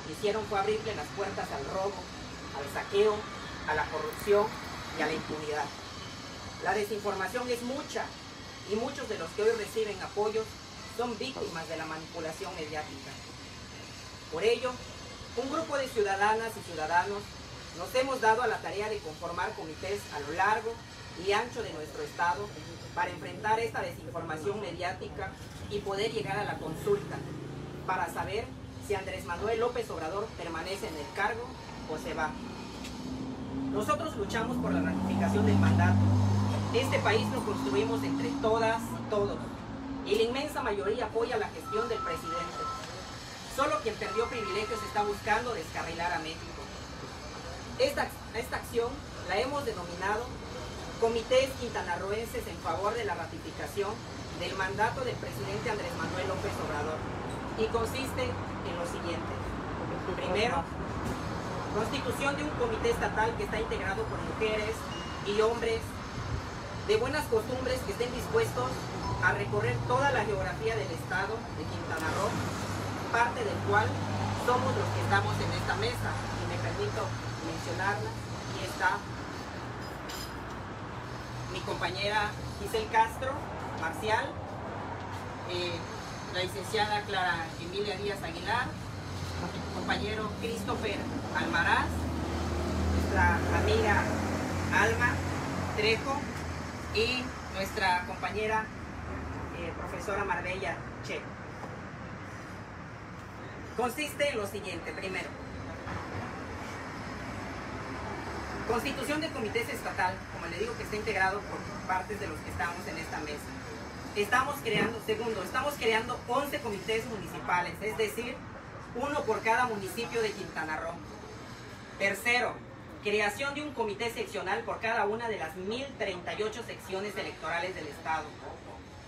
único que hicieron fue abrirle las puertas al robo, al saqueo, a la corrupción y a la impunidad. La desinformación es mucha y muchos de los que hoy reciben apoyos son víctimas de la manipulación mediática. Por ello, un grupo de ciudadanas y ciudadanos nos hemos dado a la tarea de conformar comités a lo largo y ancho de nuestro Estado para enfrentar esta desinformación mediática y poder llegar a la consulta para saber si Andrés Manuel López Obrador permanece en el cargo o se va. Nosotros luchamos por la ratificación del mandato. Este país lo construimos entre todas y todos. Y la inmensa mayoría apoya la gestión del presidente. Solo quien perdió privilegios está buscando descarrilar a México. Esta, esta acción la hemos denominado Comités Quintanarroenses en favor de la ratificación del mandato del presidente Andrés Manuel López Obrador y consiste en lo siguiente. Primero, constitución de un comité estatal que está integrado por mujeres y hombres de buenas costumbres que estén dispuestos a recorrer toda la geografía del estado de Quintana Roo, parte del cual somos los que estamos en esta mesa, y me permito mencionarla, y está mi compañera Giselle Castro, Marcial, eh, la licenciada Clara Emilia Díaz Aguilar, compañero Christopher Almaraz, nuestra amiga Alma Trejo y nuestra compañera eh, profesora Marbella Che. Consiste en lo siguiente, primero, Constitución de comités estatal, como le digo, que está integrado por partes de los que estamos en esta mesa. Estamos creando, segundo, estamos creando 11 comités municipales, es decir, uno por cada municipio de Quintana Roo. Tercero, creación de un comité seccional por cada una de las 1038 secciones electorales del Estado.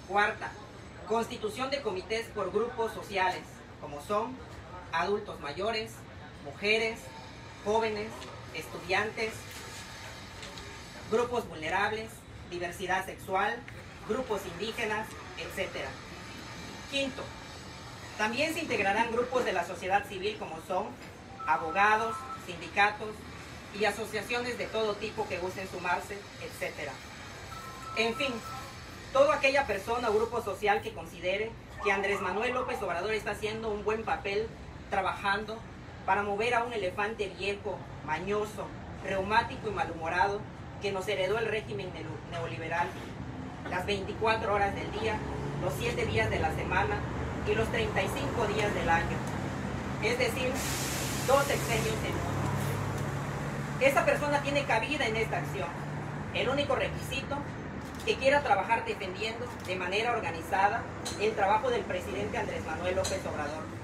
Cuarta, constitución de comités por grupos sociales, como son adultos mayores, mujeres, jóvenes, estudiantes, grupos vulnerables, diversidad sexual, grupos indígenas, etc. Quinto, también se integrarán grupos de la sociedad civil como son abogados, sindicatos y asociaciones de todo tipo que gusten sumarse, etc. En fin, toda aquella persona o grupo social que considere que Andrés Manuel López Obrador está haciendo un buen papel trabajando para mover a un elefante viejo, mañoso, reumático y malhumorado que nos heredó el régimen neoliberal, las 24 horas del día, los 7 días de la semana y los 35 días del año. Es decir, dos sexenios en uno. Esa persona tiene cabida en esta acción. El único requisito que quiera trabajar defendiendo de manera organizada el trabajo del presidente Andrés Manuel López Obrador.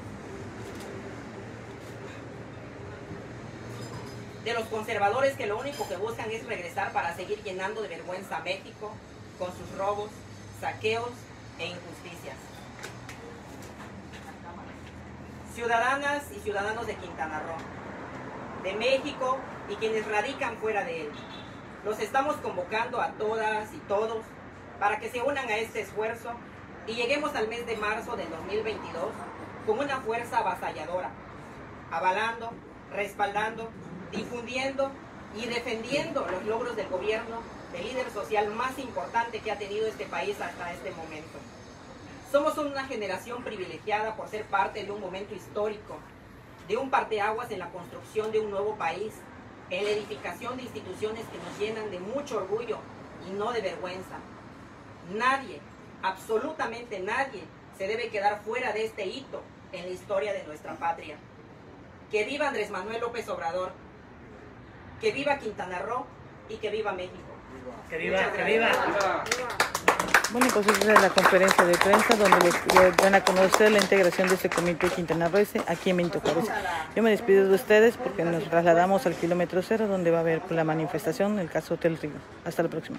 de los conservadores que lo único que buscan es regresar para seguir llenando de vergüenza a México con sus robos, saqueos e injusticias. Ciudadanas y ciudadanos de Quintana Roo, de México y quienes radican fuera de él, los estamos convocando a todas y todos para que se unan a este esfuerzo y lleguemos al mes de marzo del 2022 con una fuerza avasalladora, avalando, respaldando difundiendo y defendiendo los logros del gobierno, del líder social más importante que ha tenido este país hasta este momento. Somos una generación privilegiada por ser parte de un momento histórico, de un parteaguas en la construcción de un nuevo país, en la edificación de instituciones que nos llenan de mucho orgullo y no de vergüenza. Nadie, absolutamente nadie, se debe quedar fuera de este hito en la historia de nuestra patria. Que viva Andrés Manuel López Obrador, que viva Quintana Roo y que viva México. Bueno, pues esa es la conferencia de prensa donde les dan a conocer la integración de este comité quintanarroense aquí en Benito Juárez. Yo me despido de ustedes porque nos trasladamos al kilómetro cero donde va a haber la manifestación en el caso Hotel Río. Hasta la próxima.